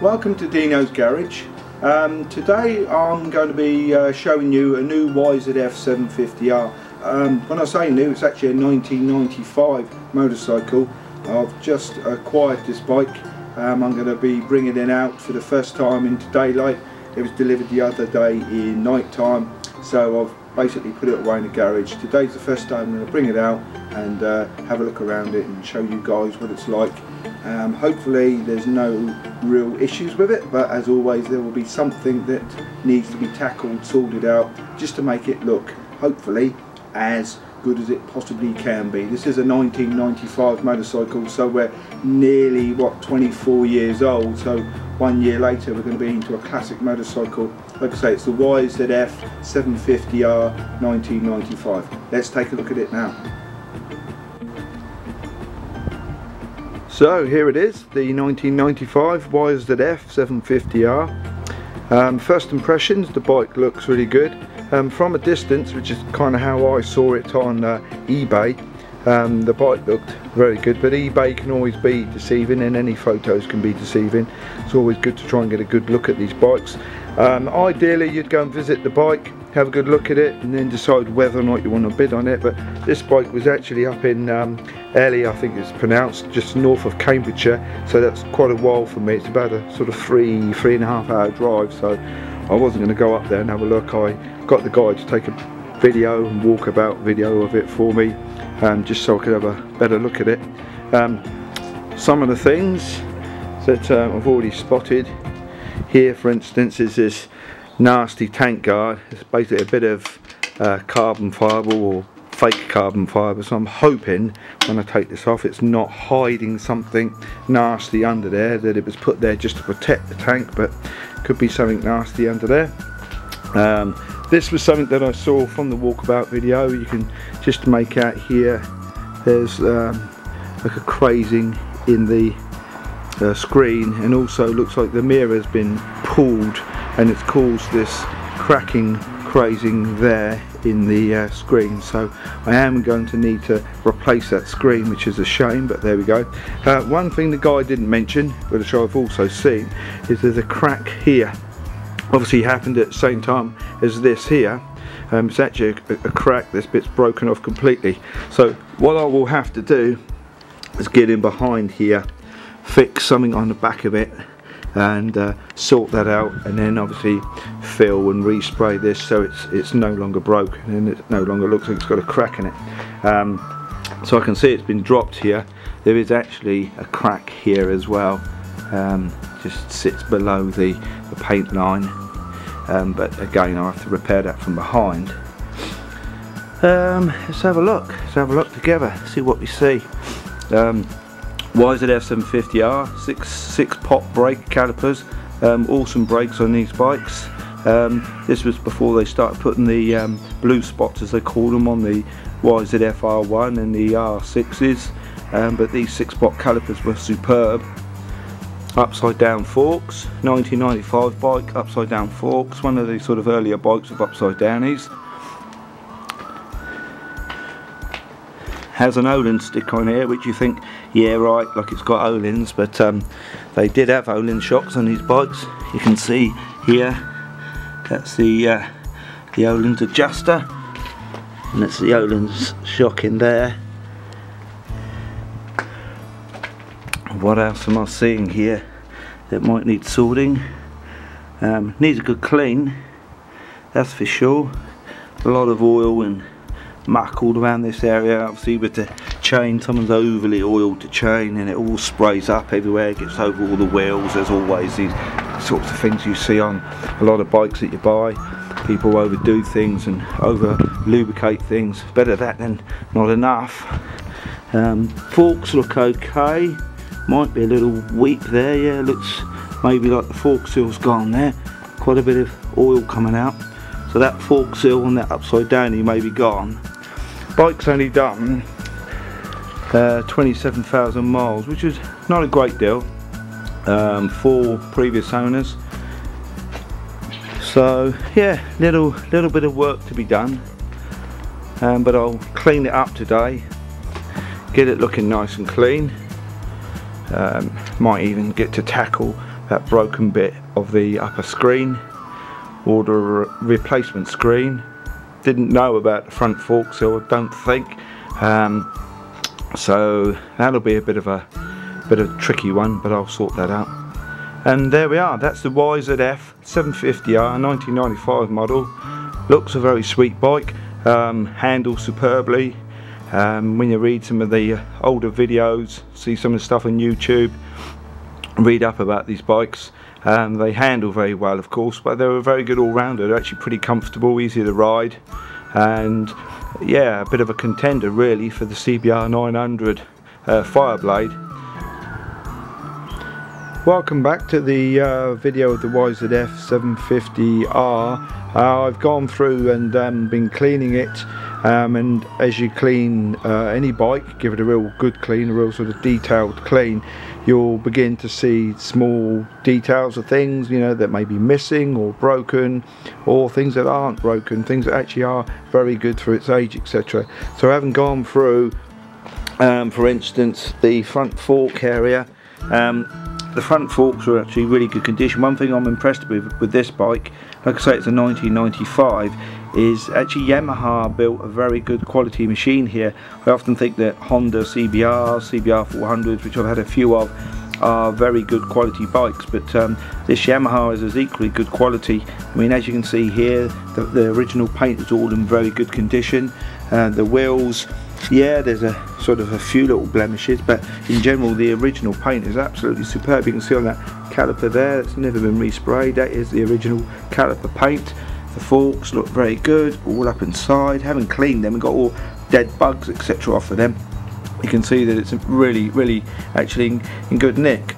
Welcome to Deano's Garage. Um, today I'm going to be uh, showing you a new YZF 750R. Um, when I say new it's actually a 1995 motorcycle. I've just acquired this bike. Um, I'm going to be bringing it out for the first time into daylight. It was delivered the other day in night time so I've basically put it away in the garage. Today's the first time I'm going to bring it out and uh, have a look around it and show you guys what it's like. Um, hopefully there's no real issues with it but as always there will be something that needs to be tackled, sorted out just to make it look hopefully as good as it possibly can be. This is a 1995 motorcycle so we're nearly what 24 years old. So one year later we're going to be into a classic motorcycle. Like I say it's the YZF 750R 1995 let's take a look at it now so here it is the 1995 YZF 750R um, first impressions the bike looks really good. Um, from a distance which is kind of how I saw it on uh, eBay um, the bike looked very good but eBay can always be deceiving and any photos can be deceiving. It's always good to try and get a good look at these bikes. Um, ideally you'd go and visit the bike have a good look at it and then decide whether or not you want to bid on it but this bike was actually up in um, I think it's pronounced just north of Cambridgeshire so that's quite a while for me it's about a sort of three three and a half hour drive so I wasn't going to go up there and have a look I got the guy to take a video and walkabout video of it for me um, just so I could have a better look at it. Um, some of the things that um, I've already spotted here for instance is this nasty tank guard. It's basically a bit of uh, carbon fibre or fake carbon fibre so I'm hoping when I take this off it's not hiding something nasty under there that it was put there just to protect the tank but could be something nasty under there. Um, this was something that I saw from the walkabout video you can just make out here there's um, like a crazing in the uh, screen and also looks like the mirror has been pulled and it's caused this cracking crazing there in the uh, screen. So I am going to need to replace that screen which is a shame but there we go. Uh, one thing the guy didn't mention which I've also seen is there's a crack here. Obviously happened at the same time as this here. Um, it's actually a, a, crack. This bit's broken off completely. So what I will have to do is get in behind here fix something on the back of it and uh, sort that out and then obviously fill and respray this so it's it's no longer broken and it no longer looks like it's got a crack in it. Um, so I can see it's been dropped here. There is actually a crack here as well um, just sits below the, the paint line. Um, but again I have to repair that from behind. Um, let's have a look. Let's have a look together see what we see. Um, YZF 750R six six pot brake calipers um, awesome brakes on these bikes. Um, this was before they started putting the um, blue spots as they call them on the YZF R1 and the R6s um, but these six pot calipers were superb. Upside down forks 1995 bike upside down forks one of the sort of earlier bikes with upside downies has an Öhlins stick on here which you think yeah right like it's got Öhlins but um, they did have Öhlins shocks on these bikes. You can see here that's the uh, the Öhlins adjuster and that's the Öhlins shock in there. What else am I seeing here that might need sorting? Um, needs a good clean that's for sure. A lot of oil and muck all around this area obviously with the chain someone's overly oiled the chain and it all sprays up everywhere gets over all the wheels there's always these sorts of things you see on a lot of bikes that you buy. People overdo things and over lubricate things. Better that than not enough. Um, forks look okay. Might be a little weak there yeah looks maybe like the fork seal's gone there. Quite a bit of oil coming out. So that fork seal and that upside down he may be gone bike's only done uh, 27,000 miles which is not a great deal um, for previous owners. So yeah little little bit of work to be done um, but I'll clean it up today get it looking nice and clean um, might even get to tackle that broken bit of the upper screen order a replacement screen didn't know about the front fork so I don't think. Um, so that'll be a bit of a bit of a tricky one but I'll sort that out. And there we are. That's the YZF 750R 1995 model. Looks a very sweet bike um, handles superbly. Um, when you read some of the older videos see some of the stuff on YouTube read up about these bikes um, they handle very well of course but they're a very good all-rounder. They're actually pretty comfortable easy to ride. And yeah a bit of a contender really for the CBR 900 uh, Fireblade. Welcome back to the uh, video of the YZF 750R uh, I've gone through and um, been cleaning it um, and as you clean uh, any bike give it a real good clean a real sort of detailed clean you'll begin to see small details of things you know that may be missing or broken or things that aren't broken things that actually are very good for its age etc so having gone through um, for instance the front fork area um, the front forks are actually really good condition. One thing I'm impressed with with this bike like I say it's a 1995 is actually Yamaha built a very good quality machine here. I often think that Honda CBR, CBR 400s, which I've had a few of, are very good quality bikes but um, this Yamaha is as equally good quality. I mean as you can see here the, the original paint is all in very good condition. Uh, the wheels yeah there's a sort of a few little blemishes but in general the original paint is absolutely superb. You can see on that caliper there it's never been resprayed. That is the original caliper paint the forks look very good, all up inside. Haven't cleaned them and got all dead bugs etc off of them. You can see that it's really, really actually in, in good nick.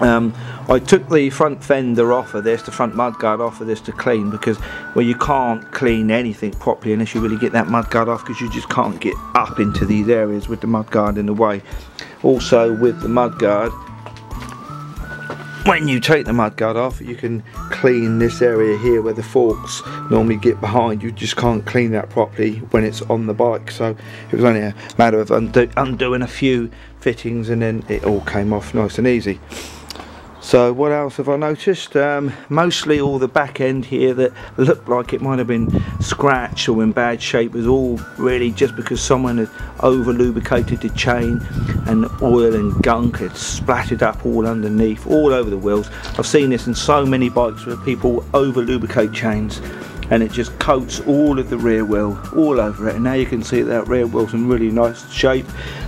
Um, I took the front fender off of this, the front mudguard off of this to clean because well you can't clean anything properly unless you really get that mudguard off because you just can't get up into these areas with the mudguard in the way. Also with the mudguard when you take the mudguard off you can clean this area here where the forks normally get behind. You just can't clean that properly when it's on the bike. So it was only a matter of undo undoing a few fittings and then it all came off nice and easy so what else have I noticed? Um, mostly all the back end here that looked like it might have been scratched or in bad shape was all really just because someone had over lubricated the chain and oil and gunk had splattered up all underneath, all over the wheels. I've seen this in so many bikes where people over lubricate chains and it just coats all of the rear wheel all over it and now you can see that rear wheel's in really nice shape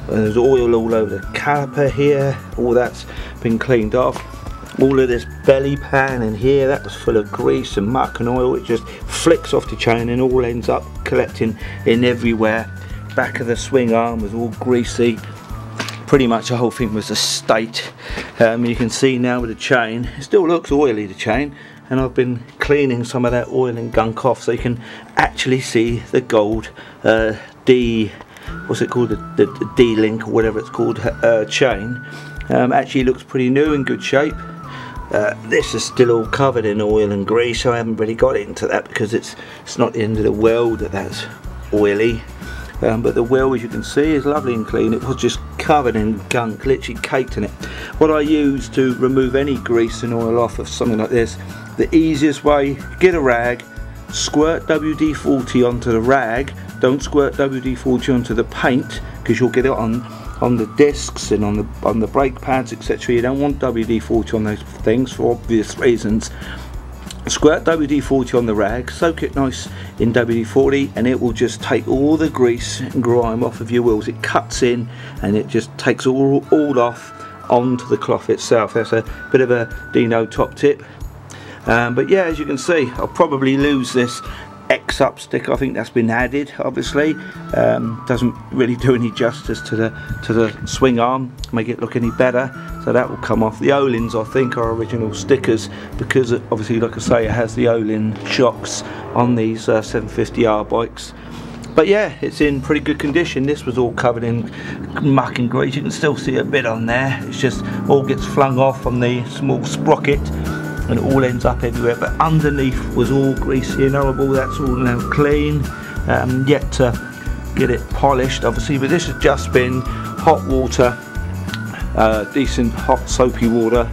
there's oil all over the caliper here all that's been cleaned off all of this belly pan in here that was full of grease and muck and oil. It just flicks off the chain and all ends up collecting in everywhere. Back of the swing arm was all greasy. Pretty much the whole thing was a state. Um, you can see now with the chain it still looks oily the chain and I've been cleaning some of that oil and gunk off so you can actually see the gold uh, D what's it called? The, the, the D-link or whatever it's called uh, chain. Um, actually looks pretty new in good shape uh, this is still all covered in oil and grease. So I haven't really got into that because it's it's not the end of the world that that's oily. Um, but the wheel as you can see is lovely and clean. It was just covered in gunk literally caked in it. What I use to remove any grease and oil off of something like this the easiest way get a rag squirt WD-40 onto the rag. Don't squirt WD-40 onto the paint because you'll get it on on the discs and on the on the brake pads etc you don't want WD-40 on those things for obvious reasons. Squirt WD-40 on the rag soak it nice in WD-40 and it will just take all the grease and grime off of your wheels. It cuts in and it just takes all, all off onto the cloth itself. That's a bit of a Deano top tip. Um, but yeah as you can see I'll probably lose this X-up stick I think that's been added obviously. Um, doesn't really do any justice to the to the swing arm make it look any better. So that will come off. The Öhlins I think are original stickers because obviously like I say it has the Olin shocks on these uh, 750R bikes. But yeah it's in pretty good condition. This was all covered in muck and grease. You can still see a bit on there. It's just all gets flung off on the small sprocket and it all ends up everywhere but underneath was all greasy and horrible that's all now clean um, yet to get it polished obviously but this has just been hot water uh, decent hot soapy water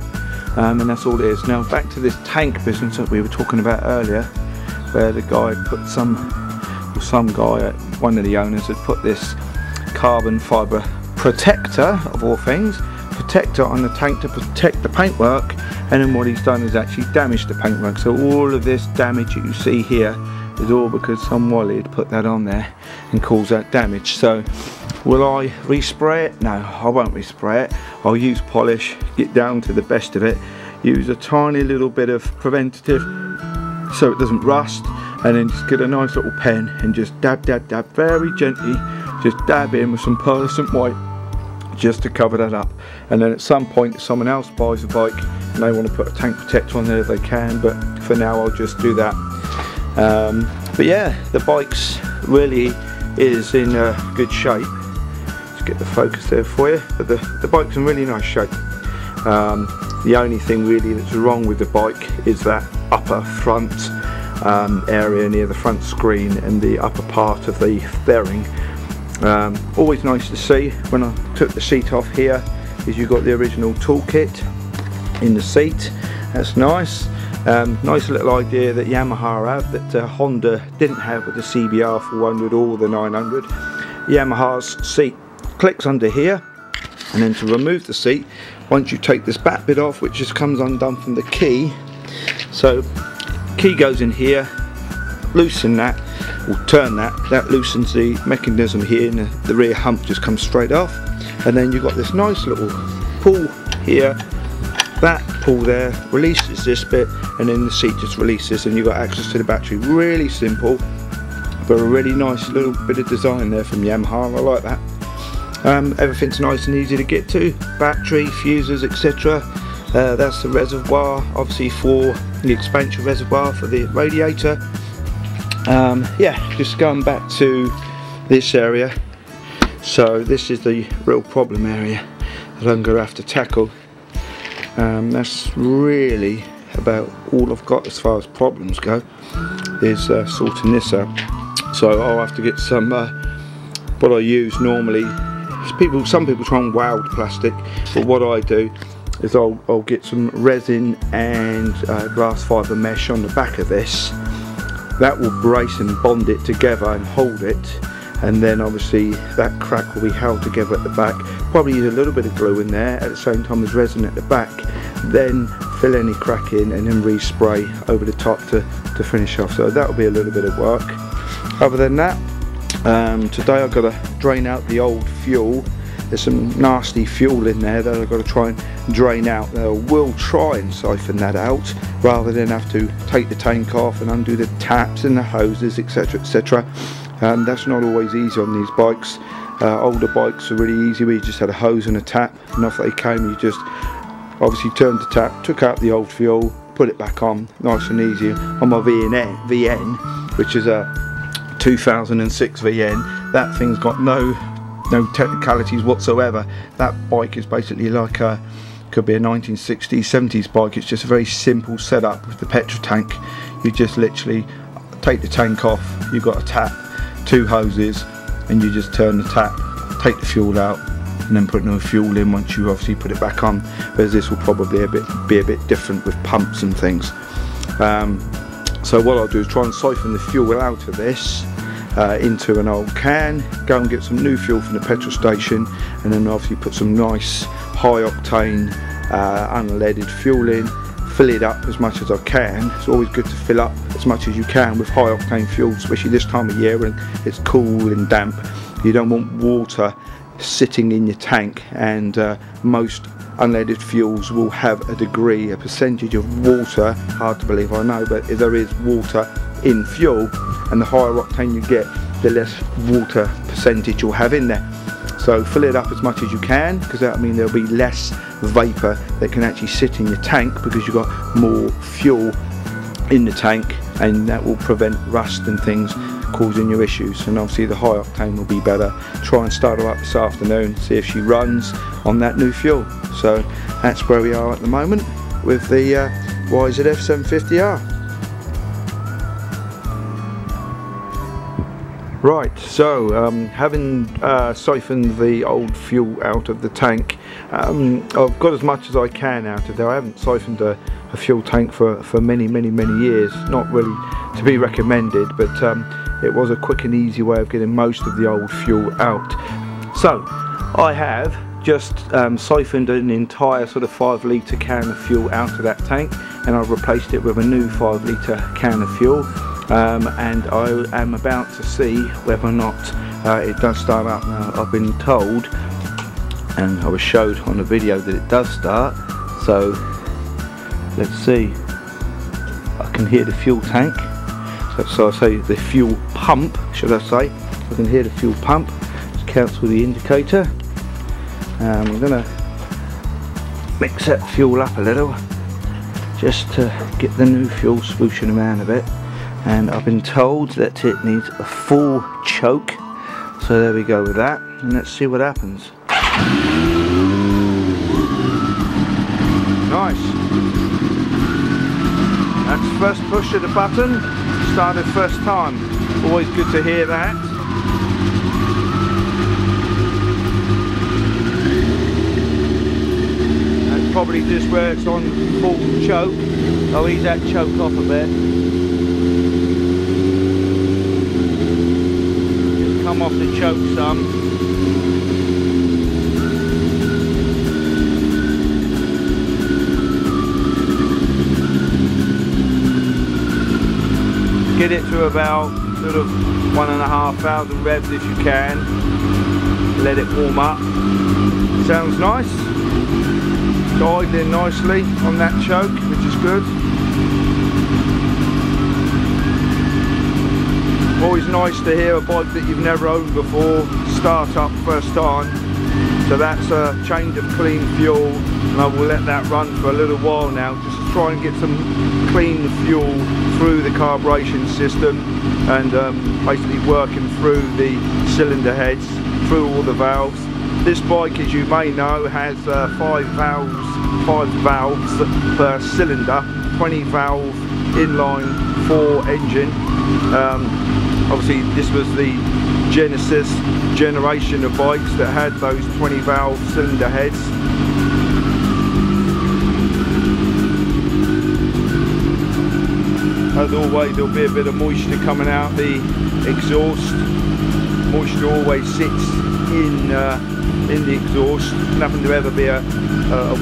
um, and that's all it is. Now back to this tank business that we were talking about earlier, where the guy put some, or some guy, one of the owners had put this carbon fibre protector of all things, protector on the tank to protect the paintwork, and then what he's done is actually damaged the paintwork. So all of this damage that you see here is all because some wally had put that on there and caused that damage. So Will I respray it? No, I won't respray it. I'll use polish, get down to the best of it, use a tiny little bit of preventative so it doesn't rust, and then just get a nice little pen and just dab, dab, dab very gently, just dab in with some pearlescent white just to cover that up. And then at some point, someone else buys a bike and they want to put a tank protector on there, they can, but for now, I'll just do that. Um, but yeah, the bike's really is in uh, good shape Just get the focus there for you but the, the bike's in really nice shape um, the only thing really that's wrong with the bike is that upper front um, area near the front screen and the upper part of the fairing um, always nice to see when I took the seat off here is you've got the original toolkit in the seat. That's nice. Um, nice little idea that Yamaha have that uh, Honda didn't have with the CBR 400 or the 900 Yamaha's seat clicks under here and then to remove the seat once you take this back bit off which just comes undone from the key so key goes in here loosen that or turn that that loosens the mechanism here and the, the rear hump just comes straight off. And then you've got this nice little pull here that pull there releases this bit and then the seat just releases. And you've got access to the battery. Really simple but a really nice little bit of design there from Yamaha. I like that. Um, everything's nice and easy to get to, battery, fuses, etc. Uh, that's the reservoir, obviously for the expansion reservoir for the radiator. Um, yeah, just going back to this area. So this is the real problem area that I'm going to have to tackle. Um, that's really about all I've got as far as problems go, is uh, sorting this out. So I'll have to get some, uh, what I use normally people some people try and weld plastic but what I do is I'll, I'll get some resin and uh, glass fibre mesh on the back of this that will brace and bond it together and hold it. And then obviously that crack will be held together at the back. Probably use a little bit of glue in there. At the same time as resin at the back. Then fill any crack in and then respray over the top to, to finish off. So that'll be a little bit of work. Other than that um, today I've got to drain out the old fuel. There's some nasty fuel in there that I've got to try and drain out. I will try and siphon that out rather than have to take the tank off and undo the taps and the hoses etc etc. Um, that's not always easy on these bikes. Uh, older bikes are really easy where you just had a hose and a tap and off they came. You just obviously turned the tap, took out the old fuel, put it back on, nice and easy. On my VN, VN which is a 2006 VN that thing's got no no technicalities whatsoever. That bike is basically like a could be a 1960s 70s bike. It's just a very simple setup with the petrol tank. You just literally take the tank off you've got a tap two hoses and you just turn the tap take the fuel out and then put no fuel in once you obviously put it back on. Whereas this will probably a bit be a bit different with pumps and things. Um, so what I'll do is try and siphon the fuel out of this uh, into an old can, go and get some new fuel from the petrol station and then after you put some nice high octane uh, unleaded fuel in, fill it up as much as I can. It's always good to fill up as much as you can with high octane fuel, especially this time of year when it's cool and damp. You don't want water sitting in your tank and uh, most unleaded fuels will have a degree, a percentage of water, hard to believe I know, but if there is water in fuel and the higher octane you get the less water percentage you'll have in there. So fill it up as much as you can because that means there'll be less vapor that can actually sit in your tank because you've got more fuel in the tank and that will prevent rust and things causing you issues. And obviously the high octane will be better. Try and start her up this afternoon see if she runs on that new fuel. So that's where we are at the moment with the uh, YZF 750R Right, so um, having uh, siphoned the old fuel out of the tank, um, I've got as much as I can out of there. I haven't siphoned a, a, fuel tank for, for many, many, many years. Not really to be recommended, but um, it was a quick and easy way of getting most of the old fuel out. So, I have just um, siphoned an entire sort of 5 litre can of fuel out of that tank and I've replaced it with a new 5 litre can of fuel um, and I am about to see whether or not uh, it does start up now. I've been told and I was showed on the video that it does start. So let's see. I can hear the fuel tank. So, so I say the fuel pump should I say. I can hear the fuel pump. Just cancel the indicator. Um, I'm gonna mix that fuel up a little just to get the new fuel swooshing around a bit and I've been told that it needs a full choke. So there we go with that. And let's see what happens. Nice. That's first push of the button. Started first time. Always good to hear that. Probably just works on full choke. I'll ease that choke off a bit come off the choke some. Get it to about sort of one and a half thousand revs if you can. Let it warm up. Sounds nice. Died in nicely on that choke, which is good. Always nice to hear a bike that you've never owned before start up first time. So that's a change of clean fuel and I will let that run for a little while now just to try and get some clean fuel through the carburation system and um, basically working through the cylinder heads, through all the valves. This bike as you may know has uh, five valves, five valves per cylinder, 20 valve inline four engine. Um, obviously this was the Genesis generation of bikes that had those 20 valve cylinder heads. As always there'll be a bit of moisture coming out the exhaust moisture always sits in uh, in the exhaust. Nothing to ever be a, a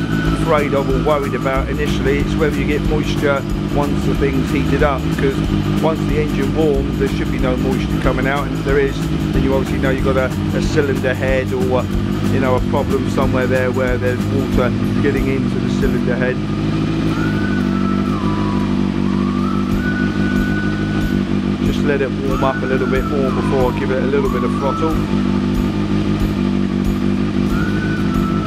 afraid of or worried about initially. It's whether you get moisture once the thing's heated up because once the engine warms there should be no moisture coming out. And if there is then you obviously know you've got a, a cylinder head or uh, you know a problem somewhere there where there's water getting into the cylinder head let it warm up a little bit more before I give it a little bit of throttle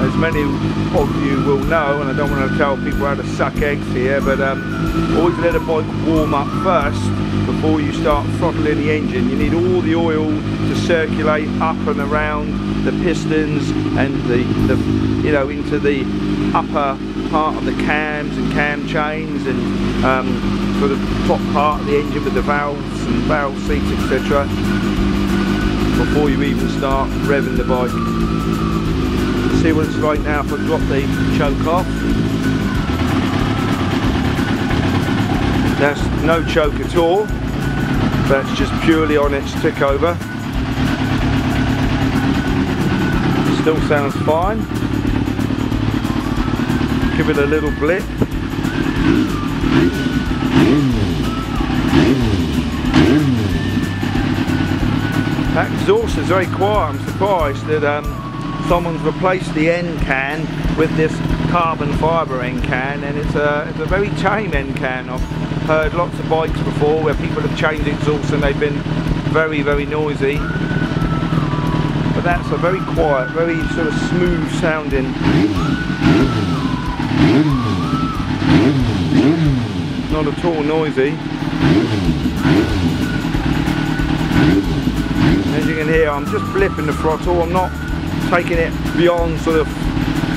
as many of you will know, and I don't want to tell people how to suck eggs here, but um, always let a bike warm up first before you start throttling the engine. You need all the oil to circulate up and around the pistons and the, the you know, into the upper part of the cams and cam chains and um, for the top part of the engine with the valves and valve seats, etc. before you even start revving the bike see what it's like now if I drop the choke off. That's no choke at all. That's just purely on its tick over. Still sounds fine. Give it a little blip. That exhaust is very quiet. I'm surprised that um, someone's replaced the end can with this carbon fibre end can and it's a, it's a very tame end can. I've heard lots of bikes before where people have changed exhausts and they've been very very noisy but that's a very quiet, very sort of smooth sounding not at all noisy as you can hear I'm just flipping the throttle I'm not taking it beyond sort of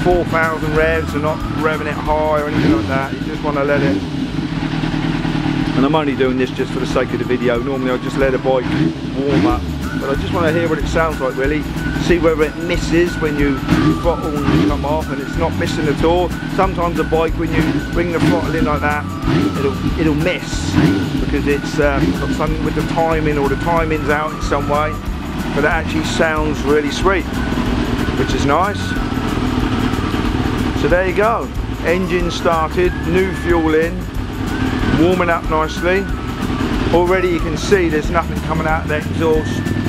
4,000 revs and not revving it high or anything like that. You just want to let it. And I'm only doing this just for the sake of the video. Normally I just let a bike warm up but I just want to hear what it sounds like really see whether it misses when you throttle and come off and it's not missing at all. Sometimes a bike when you bring the throttle in like that it'll it'll miss because it's uh, got something with the timing or the timing's out in some way but it actually sounds really sweet which is nice. So there you go. Engine started new fuel in warming up nicely. Already you can see there's nothing coming out of the exhaust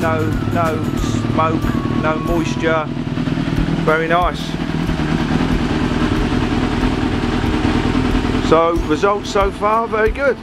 no no smoke no moisture. Very nice. So results so far very good